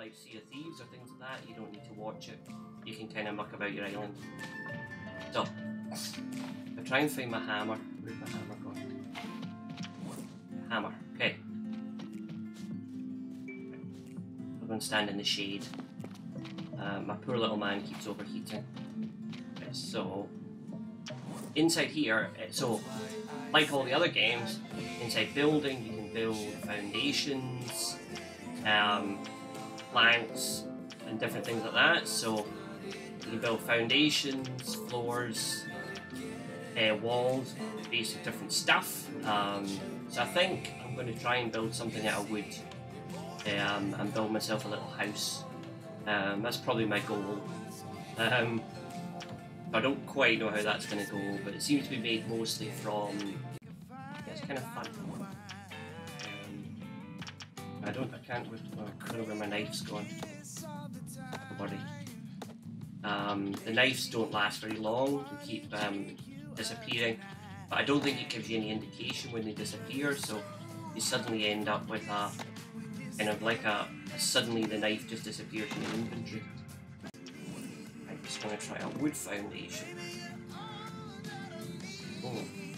like Sea of Thieves or things like that, you don't need to watch it. You can kind of muck about your island. So, I try and find my hammer. Where's my hammer gone? Hammer. Okay. I'm going to stand in the shade. Uh, my poor little man keeps overheating. So, inside here, uh, so like all the other games, inside building you can build foundations, um, planks, and different things like that. So you can build foundations, floors, uh, walls, basic different stuff. Um, so I think I'm going to try and build something out of wood um, and build myself a little house. Um, that's probably my goal. Um, I don't quite know how that's going to go, but it seems to be made mostly from. It's kind of fun. I don't. I can't. I don't where my knife's gone. Buddy. Um, the knives don't last very long. They keep um, disappearing, but I don't think it gives you any indication when they disappear. So you suddenly end up with a kind of like a, a suddenly the knife just disappears in your inventory. I'm just going to try a wood foundation. Oh.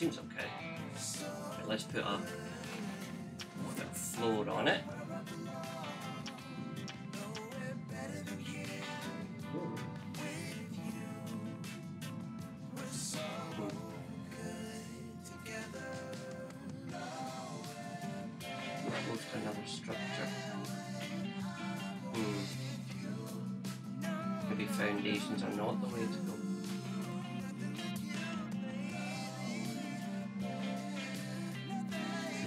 Seems okay. Let's put a, bit of floor on it. Hmm. Maybe foundations are not the way to go.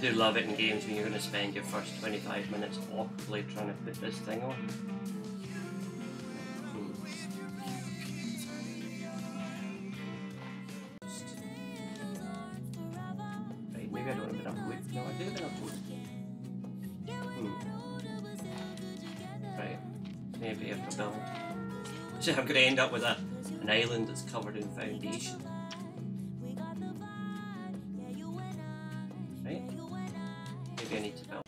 Do love it in games when you're going to spend your first 25 minutes awkwardly trying to put this thing on. Hmm. Right, maybe I don't. No, I. Hmm. Right, maybe I build. I'm going to end up with a, an island that's covered in foundation. I need to build.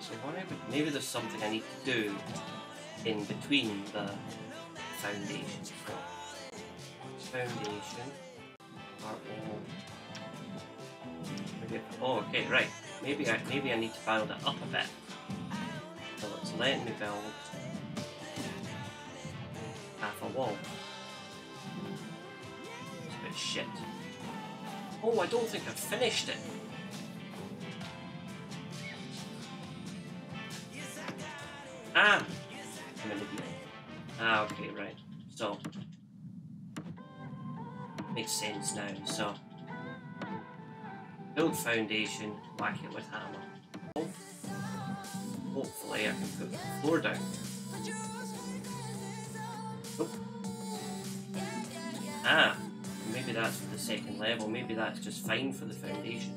So maybe there's something I need to do in between the foundation are. Maybe oh, okay, right. Maybe I maybe I need to build it up a bit. So it's letting me build half a wall. It's a bit shit. Oh, I don't think I've finished it. Ah! Ah, okay, right. So, makes sense now. So, build foundation, whack it with hammer. Hopefully, I can put the floor down. Nope. Ah, maybe that's for the second level. Maybe that's just fine for the foundation.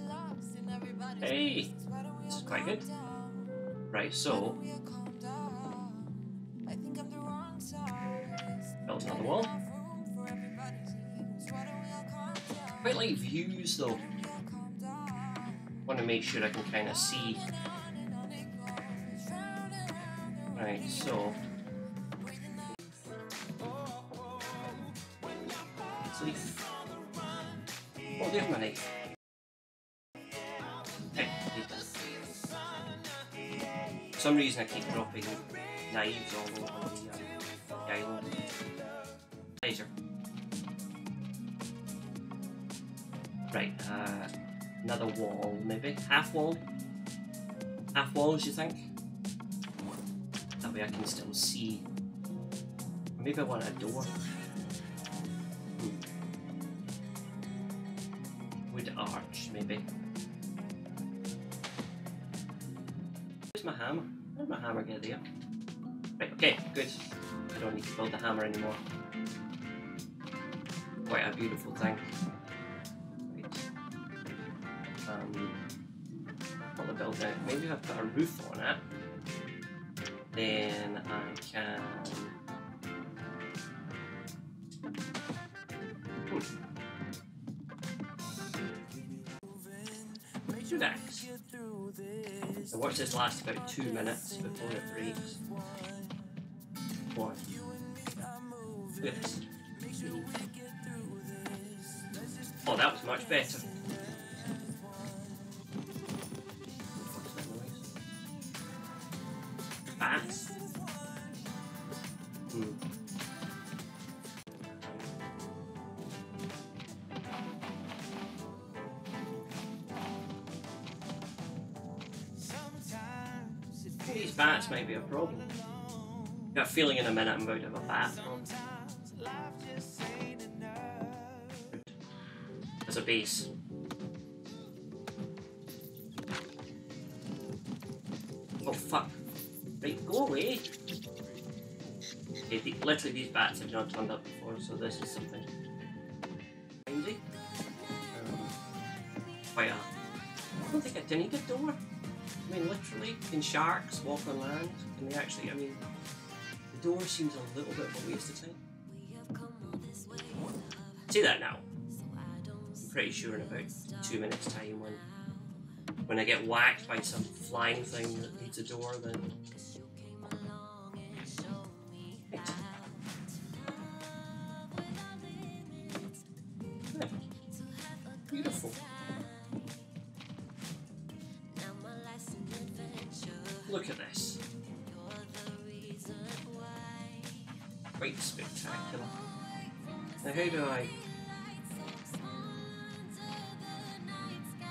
Hey, this is quite good. Right, so build another wall. Quite like views though. Want to make sure I can kind of see. Right, so. Oh, there's my. For some reason I keep dropping knives all over the, uh, the island. Laser. Right, uh, another wall maybe. Half wall? Half walls, you think? That way I can still see. Maybe I want a door. Maybe. Where's my hammer? Where'd my hammer get there? Right, okay, good. I don't need to build the hammer anymore. Quite a beautiful thing. Um, what to build? Maybe I put a roof on it. then I can. Next. So watch this last about two minutes before it breaks. One. This. Oh, that was much better. These bats may be a problem. Got a feeling in a minute I'm going to have a bat. As a beast. Oh fuck. Right, go away. Okay, the, literally these bats have not turned up before, so this is something. Crazy. Um. I don't think I do need door. I mean, literally, can sharks walk on land? Can they actually? I mean, the door seems a little bit of a waste of time. See that now? I'm pretty sure in about two minutes' time, when when I get whacked by some flying thing that needs a door, then. Do I...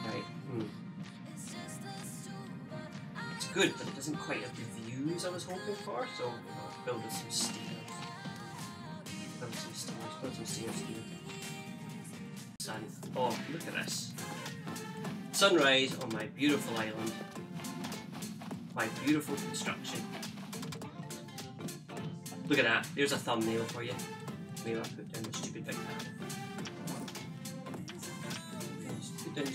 Right, hmm. It's good, but it doesn't quite have the views I was hoping for, so I'll build us some stairs. Build some stairs, build some stairs here. Sun. Oh, look at this. Sunrise on my beautiful island my beautiful construction. Look at that, there's a thumbnail for you. Maybe I'll put down the Hand.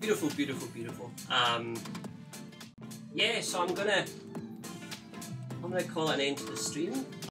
Beautiful, beautiful, beautiful. Um, yeah, so I'm gonna I'm gonna call it an end to the stream.